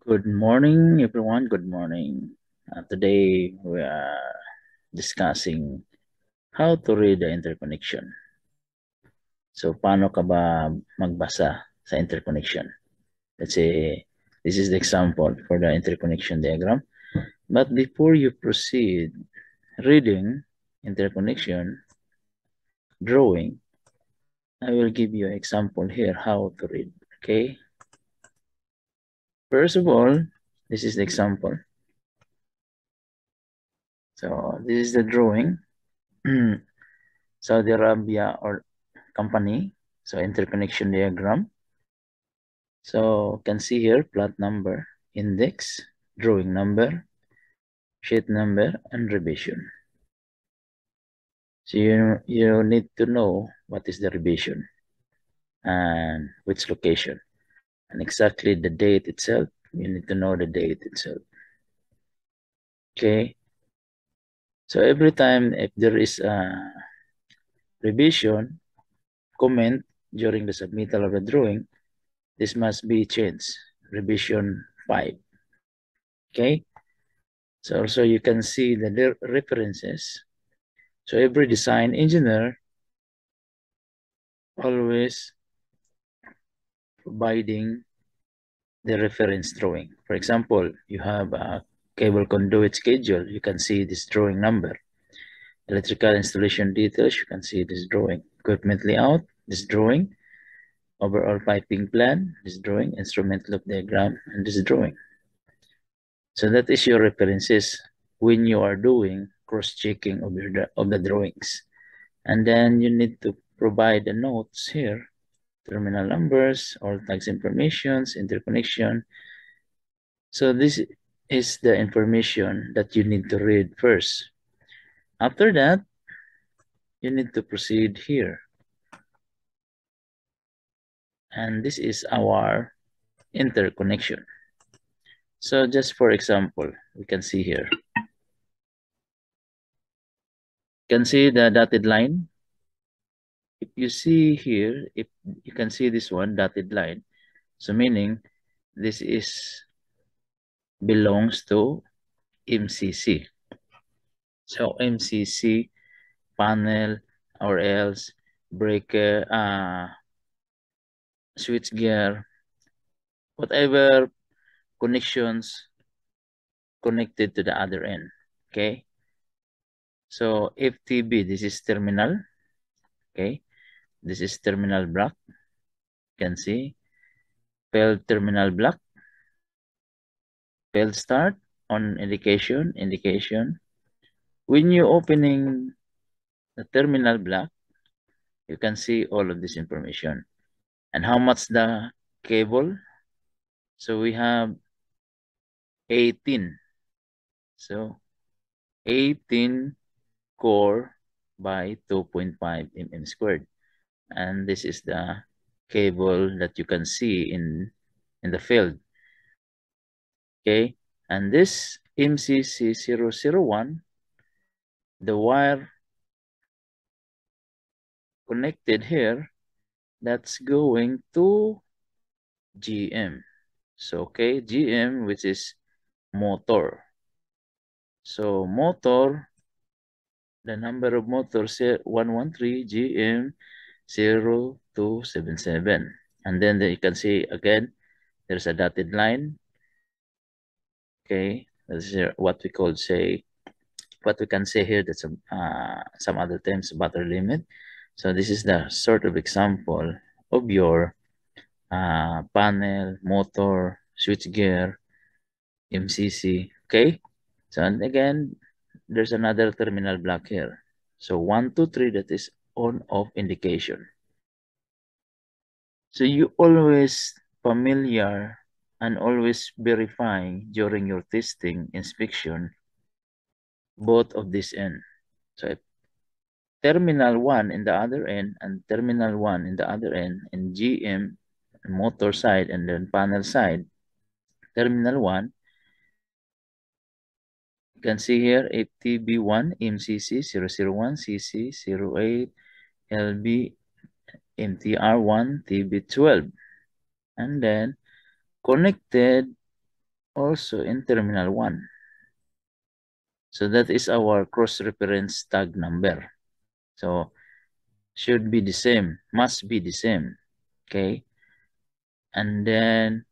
Good morning, everyone. Good morning. Uh, today we are discussing how to read the interconnection. So, paano ka ba magbasa sa interconnection? Let's say, this is the example for the interconnection diagram. But before you proceed reading interconnection, drawing, I will give you an example here how to read, okay? First of all, this is the example. So this is the drawing. Saudi Arabia or company. So interconnection diagram. So can see here plot number, index, drawing number, sheet number, and revision. So you, you need to know what is the revision and which location and exactly the date itself. You need to know the date itself. Okay. So every time if there is a revision, comment during the submittal of the drawing, this must be changed, revision 5. Okay. So also you can see the references. So every design engineer always providing the reference drawing. For example, you have a cable conduit schedule, you can see this drawing number. Electrical installation details, you can see this drawing. Equipment layout, this drawing. Overall piping plan, this drawing. Instrument loop diagram, and this drawing. So that is your references when you are doing cross-checking of, of the drawings. And then you need to provide the notes here terminal numbers, all tags informations, interconnection. So this is the information that you need to read first. After that, you need to proceed here. And this is our interconnection. So just for example, we can see here. You can see the dotted line if you see here, if you can see this one dotted line, so meaning this is belongs to MCC. So MCC panel or else breaker, uh, switch gear, whatever connections connected to the other end. Okay. So FTB, this is terminal. Okay. This is terminal block. You can see failed terminal block. Failed start on indication, indication. When you opening the terminal block, you can see all of this information. And how much the cable? So we have 18. So 18 core by 2.5 mm squared and this is the cable that you can see in in the field. Okay? And this MCC001 the wire connected here that's going to GM so okay GM which is motor. So motor the number of motors here 113 GM 0277. And then you can see again, there's a dotted line. Okay, this is what we call say, what we can say here, that's some, uh, some other terms, battery limit. So this is the sort of example of your uh, panel, motor, switch gear, MCC, okay? So and again, there's another terminal block here. So one, two, three, that is on-off indication. So you always familiar and always verifying during your testing inspection both of this end. So terminal 1 in the other end and terminal 1 in the other end and GM motor side and then panel side. Terminal 1 you can see here FTB1 MCC 001 CC 08 LB MTR1 TB12 and then connected also in terminal 1. So that is our cross-reference tag number. So should be the same, must be the same. Okay. And then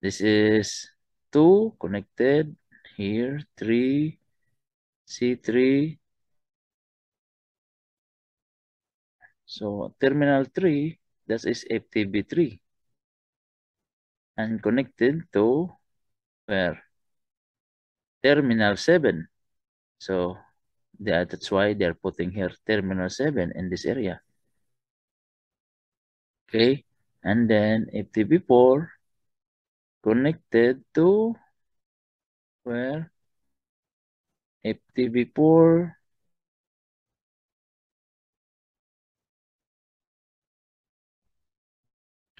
this is 2 connected here, 3, C3. So terminal 3, that is FTB3. And connected to where? Terminal 7. So that, that's why they're putting here terminal 7 in this area. Okay. And then FTP4 connected to where? FTP4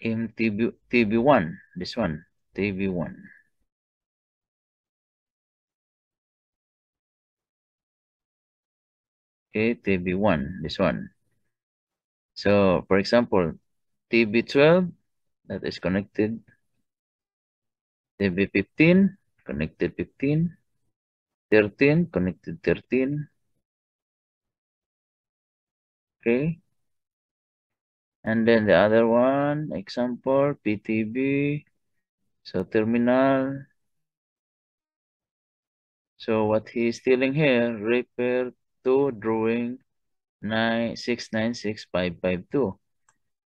in TB, TB1, this one, TB1. Okay, TB1, this one. So, for example, TB12, that is connected. TB15, connected 15. 13, connected 13. Okay. And then the other one, example, PTB. So terminal. So what he is telling here, repair to drawing 696,552.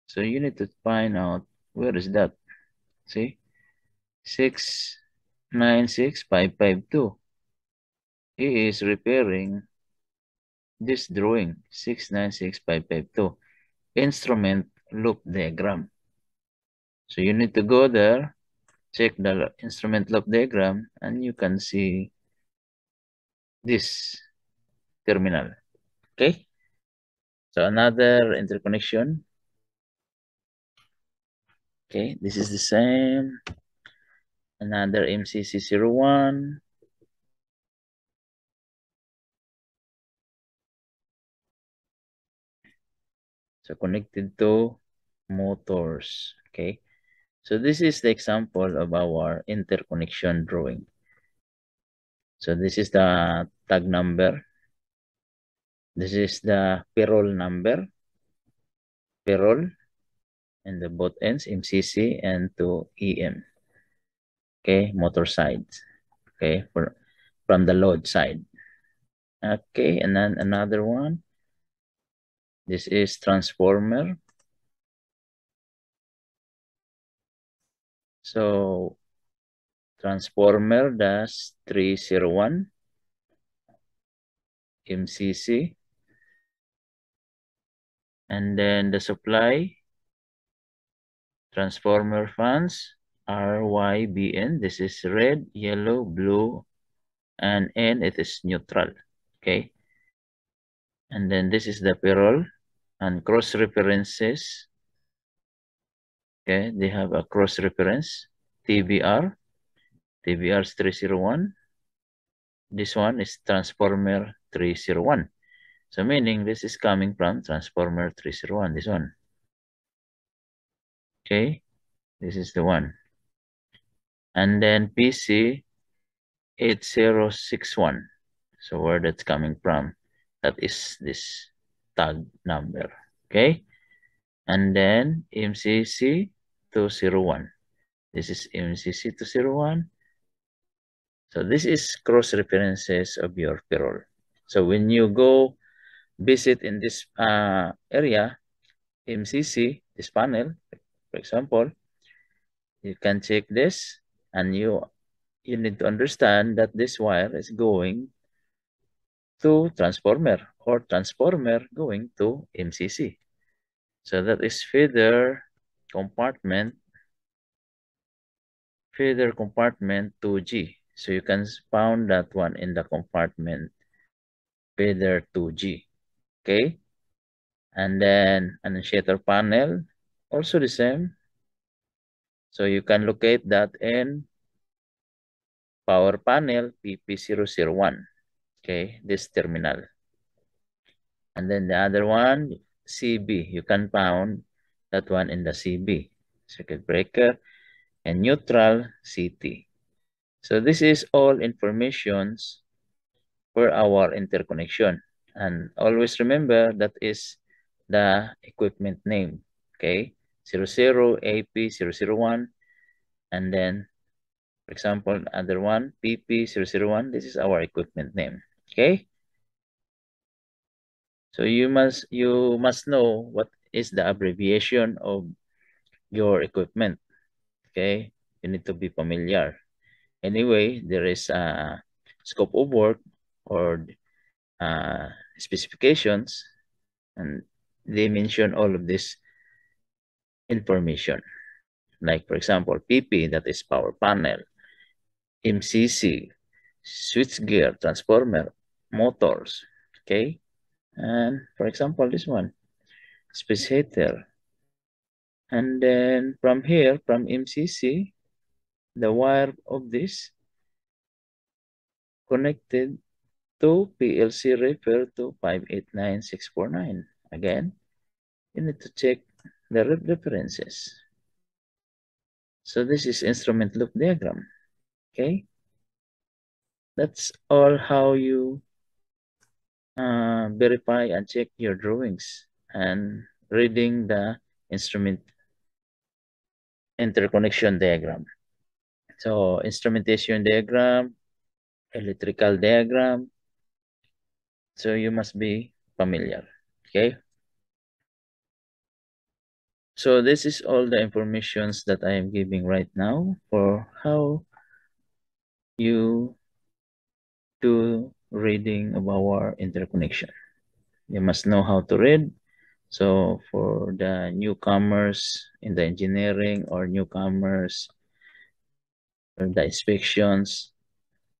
So you need to find out where is that. See? 696,552. He is repairing this drawing 696,552 instrument loop diagram. So you need to go there, check the instrument loop diagram, and you can see this terminal. Okay. So another interconnection. Okay, this is the same. Another MCC01. So connected to motors. Okay. So this is the example of our interconnection drawing. So this is the tag number This is the ferrule number, ferrule, and the both ends, MCC and to EM. Okay, motor side. Okay, for from the load side. Okay, and then another one. This is transformer. So transformer dash 301 MCC and then the supply transformer fans RYBN. This is red, yellow, blue, and N it is neutral. Okay. And then this is the ferrule and cross references. Okay, they have a cross reference TBR. TBR is 301. This one is transformer 301. So meaning this is coming from transformer 301, this one. Okay, this is the one. And then PC 8061. So where that's coming from, that is this tag number. Okay. And then MCC 201. This is MCC 201. So this is cross references of your ferrule. So when you go visit in this uh, area, MCC, this panel, for example, you can check this and you you need to understand that this wire is going to transformer or transformer going to MCC. So that is feeder compartment, feeder compartment 2G. So you can found that one in the compartment feeder 2G okay and then annunciator panel also the same so you can locate that in power panel PP001 okay this terminal. And then the other one CB you can found that one in the CB circuit breaker and neutral CT So this is all informations for our interconnection. And always remember that is the equipment name, okay? 00, AP, 001, and then, for example, other one, PP001, this is our equipment name, okay? So you must you must know what is the abbreviation of your equipment. Okay, you need to be familiar. Anyway, there is a scope of work or uh, specifications, and they mention all of this information. Like for example, PP, that is power panel, MCC, switchgear, transformer, motors, okay? And for example, this one, space heater. And then from here, from MCC, the wire of this connected to PLC refer to 589649. Again, you need to check the references. So this is instrument loop diagram. Okay. That's all how you uh, verify and check your drawings and reading the instrument interconnection diagram. So instrumentation diagram, electrical diagram. So you must be familiar, okay? So this is all the informations that I am giving right now for how you do reading of our interconnection. You must know how to read. So for the newcomers in the engineering or newcomers for the inspections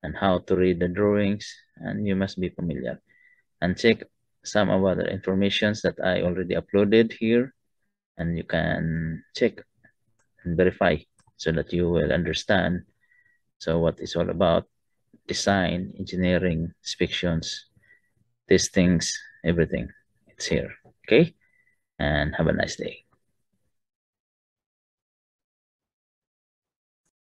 and how to read the drawings and you must be familiar and check some of other informations that I already uploaded here and you can check and verify so that you will understand so what it's all about design, engineering, inspections, these things, everything. It's here. Okay? And have a nice day.